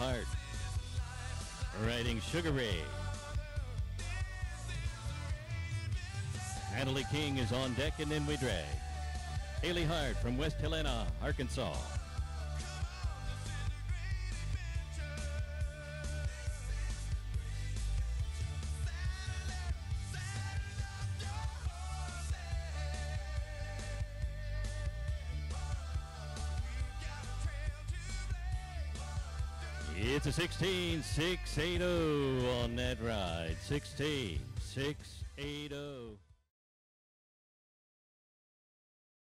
Hart. Riding Sugar Ray. Natalie King is on deck and then we drag. Haley Hart from West Helena, Arkansas. It's a 16 680 on that ride. 16 680.